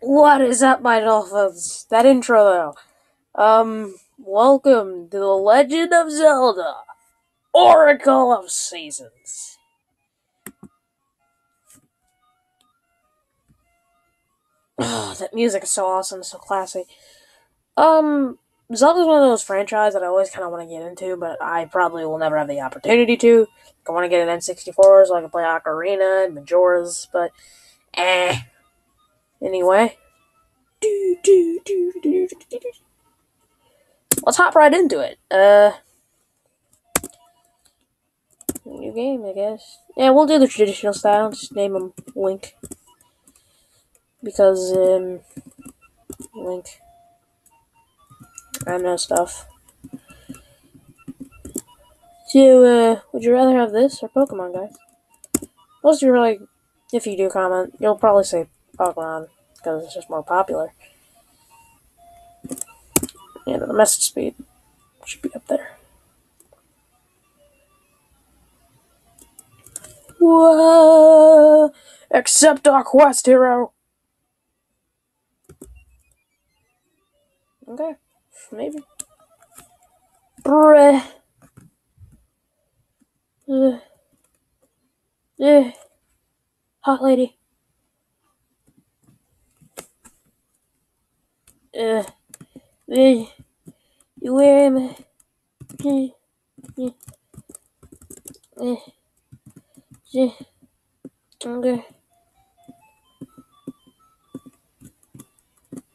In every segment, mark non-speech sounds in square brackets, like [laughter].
What is up, my dolphins? That intro, though. Um, welcome to the Legend of Zelda Oracle of Seasons. Oh, [sighs] that music is so awesome, so classy. Um, Zelda's one of those franchises that I always kind of want to get into, but I probably will never have the opportunity to. I want to get an N64 so I can play Ocarina and Majora's, but eh. Anyway. Let's hop right into it. Uh, new game, I guess. Yeah, we'll do the traditional style. Just name him Link. Because, um, Link. I know stuff. So, uh, would you rather have this or Pokemon, guys? Most of you are like, if you do comment, you'll probably say Pokemon because it's just more popular. Yeah, the message speed should be up there. Whoa! Accept our quest, hero! Okay, maybe. Bruh. Uh, uh, hot lady. Uh, uh, you wear uh, okay.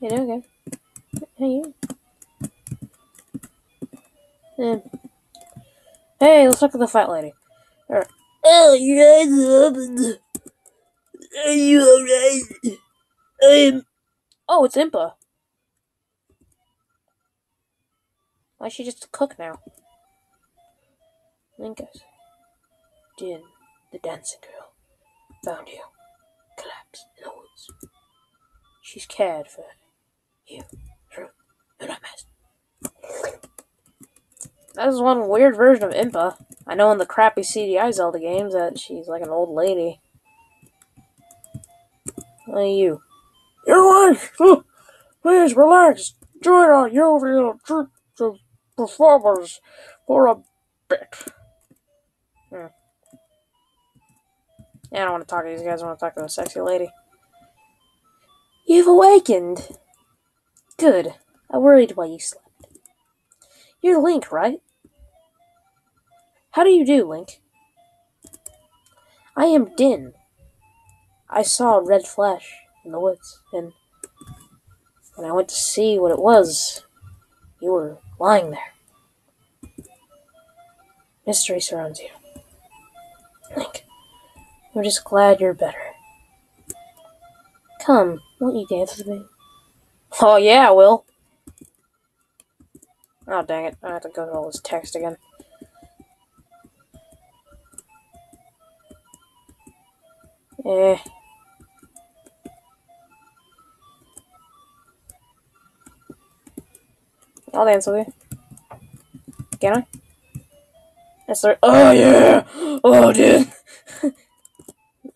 Yeah, okay. Hey, you. Um, hey, let's look at the fat lady. Right. Oh, your eyes open. Are you alright? Um. Oh, it's Impa. Why is she just a cook now? Linkus. Din, the dancing girl, found you, collapsed in the woods. She's cared for you through your nightmares. That is one weird version of Impa. I know in the crappy CDI Zelda games that she's like an old lady. Hey, you. Your wife! Please relax. Join our jovial troop of performers for a bit. Hmm. Yeah, I don't want to talk to these guys. I want to talk to the sexy lady. You've awakened. Good. I worried while you slept. You're Link, right? How do you do, Link? I am Din. I saw a red flash in the woods, and when I went to see what it was, you were lying there. Mystery surrounds you. Link, I'm just glad you're better. Come, won't you dance with me? Oh, yeah, I will. Oh, dang it. I have to go to all this text again. Eh. I'll dance with you. Can I? Yes, sir. Oh, yeah! Oh, dude!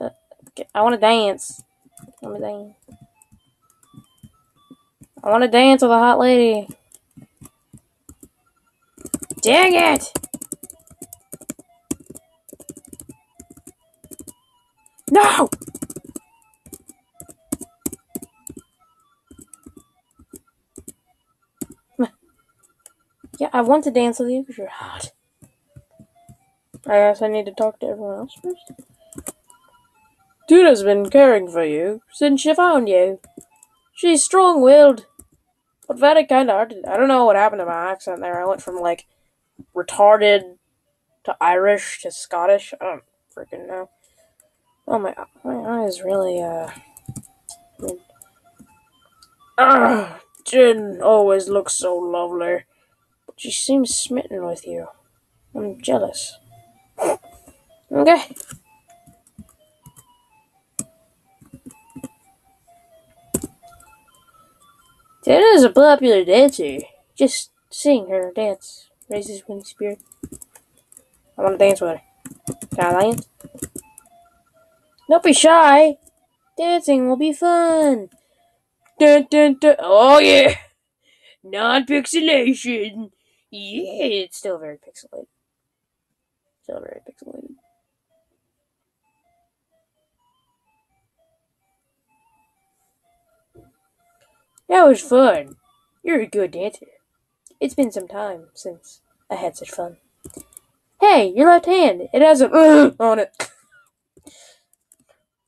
uh, [laughs] I want to dance. I want to dance. I want to dance with a hot lady. Dang it! No! Yeah, I want to dance with you because you're hot. I guess I need to talk to everyone else first. Duna's been caring for you since she found you. She's strong willed, but very kind hearted. I don't know what happened to my accent there. I went from like retarded to Irish to Scottish. I don't freaking know. Oh my, my eyes really, uh. Ah, Jin always looks so lovely. She seems smitten with you. I'm jealous. Okay. Dana is a popular dancer. Just seeing her dance raises my spirit. I want to dance with her. Can I dance? Don't be shy. Dancing will be fun. Dun, dun, dun. Oh yeah, non-pixelation. Yeah, it's still very pixelated. Still very pixelated. That was fun. You're a good dancer. It's been some time since I had such fun. Hey, your left hand. It has a [clears throat] on it.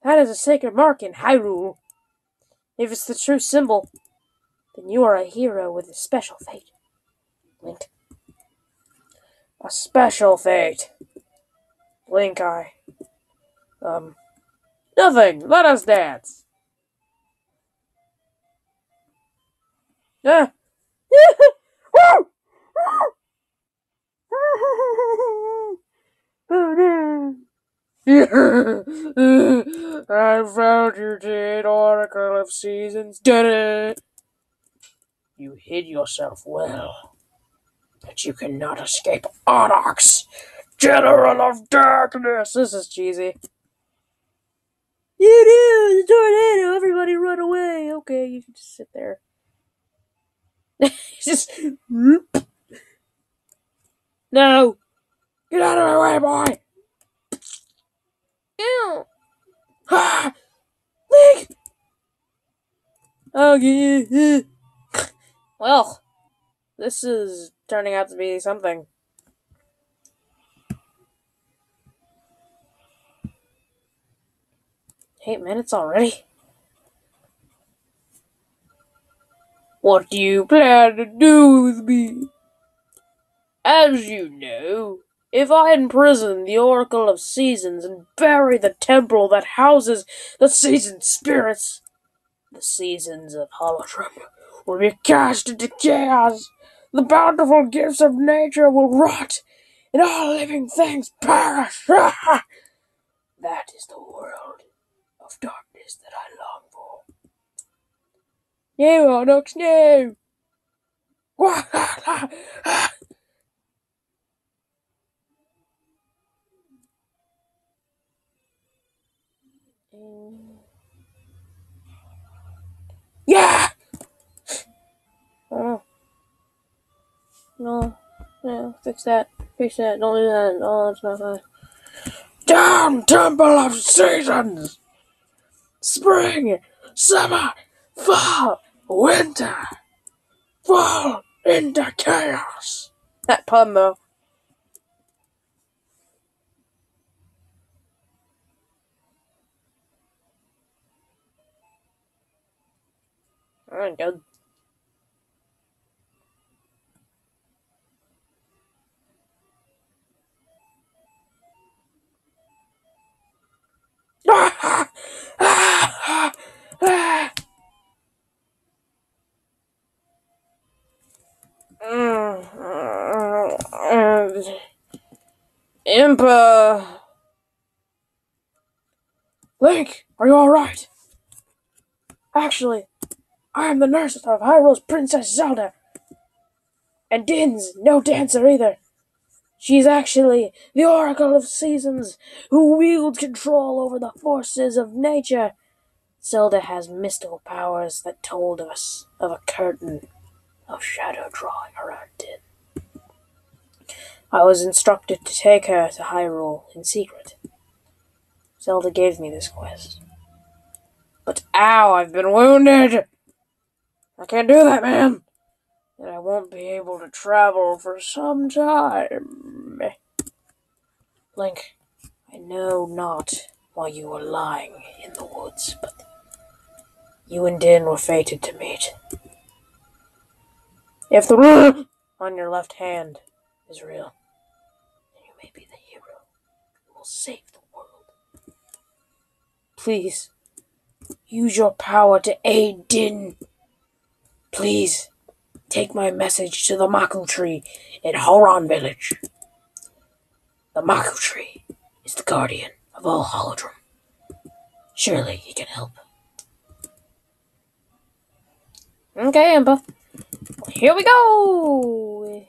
That is a sacred mark in Hyrule. If it's the true symbol, then you are a hero with a special fate. Link. A special fate. Link, I. Um. Nothing. Let us dance. Ah. Oh no. I found you, dead Oracle of Seasons. Did it! You hid yourself well, but you cannot escape Onox, General of Darkness. This is cheesy. You do the tornado. Everybody run away. Okay, you can just sit there. [laughs] just no. Get out of my way, boy. Ew. [gasps] Ah, Link. Okay. [laughs] Well, this is turning out to be something. Eight minutes already? What do you plan to do with me? As you know, if I imprison the Oracle of Seasons and bury the temple that houses the season spirits, the seasons of Holodrum will be cast into chaos. The bountiful gifts of nature will rot, and all living things perish. [laughs] that is the world of darkness that I long for. No, Onox, no! [laughs] Yeah! Oh. No. No, fix that. Fix that. Don't do that. No, it's not fine. Down, Temple of Seasons! Spring, summer, fall, winter, fall into chaos. That pun, though. Alright, good. Impa. Link, are you alright? Actually, I am the nurse of Hyrule's Princess Zelda. And Din's no dancer either. She's actually the Oracle of Seasons, who wields control over the forces of nature. Zelda has mystical powers that told us of a curtain of shadow drawing around Din. I was instructed to take her to Hyrule in secret. Zelda gave me this quest. But ow, I've been wounded! I can't do that, man! And I won't be able to travel for some time. Link, I know not why you were lying in the woods, but you and Din were fated to meet. If the [laughs] on your left hand is real, will save the world. Please, use your power to aid Din. Please, take my message to the Maku tree in Horon village. The Maku tree is the guardian of all Holodrum. Surely he can help. Okay, Impa. Here we go!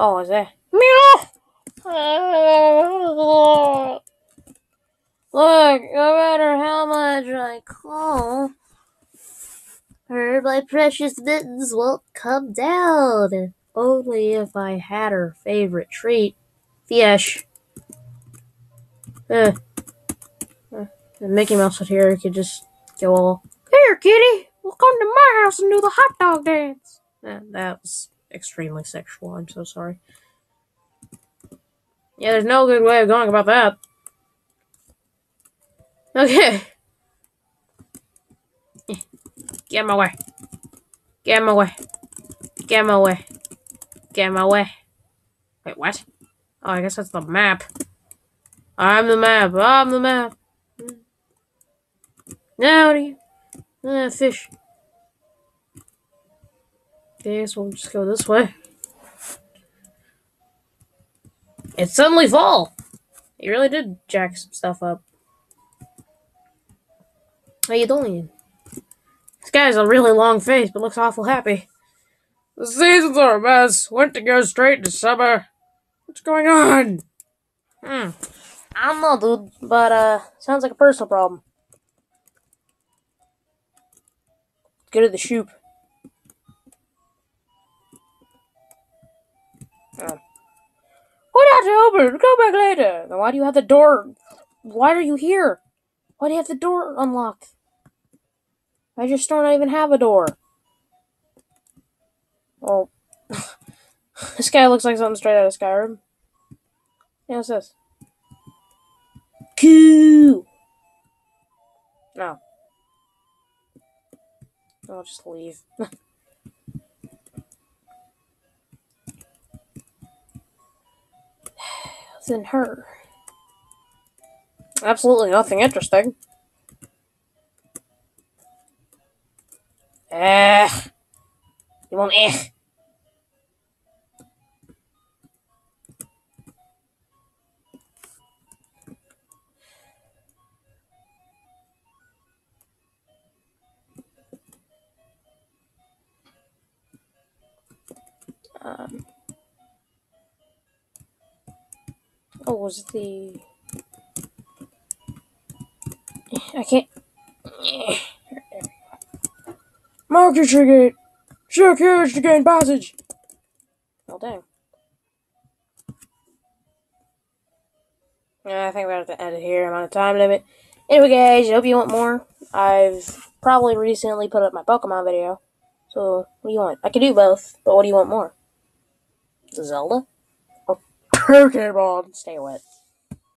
Oh, is that? Meow! Look, no matter how much I call, her my precious mittens won't come down. Only if I had her favorite treat, fish. Uh, uh, Mickey Mouse out here could just go all, Here, kitty, we'll come to my house and do the hot dog dance. Uh, that was extremely sexual. I'm so sorry. Yeah, there's no good way of going about that. Okay. [laughs] Get my way. Get my way. Get my way. Get my way. Wait, what? Oh, I guess that's the map. I'm the map. I'm the map. Now do you? Uh, fish. Okay, so we'll just go this way. It's suddenly fall. He really did jack some stuff up. How you doing? This guy has a really long face, but looks awful happy. The seasons are a mess. Winter goes straight to summer. What's going on? Hmm. I don't know, dude, but uh, sounds like a personal problem. Go to the shoop. Oh. What out to open? Go back later. Why do you have the door? Why are you here? Why do you have the door unlocked? I just don't even have a door. Well, [sighs] this guy looks like something straight out of Skyrim. Yeah, what's this? Coo! No. I'll just leave. [laughs] Than her. Absolutely nothing interesting. Eh. You want eh? Um, oh, was the I can't. Marker trigger. Secure to gain passage. Oh dang. Yeah, I think we're to end it here. I'm on a time limit. Anyway, guys, I hope you want more. I've probably recently put up my Pokemon video. So, what do you want? I can do both, but what do you want more? Zelda? Pokemon? Stay wet.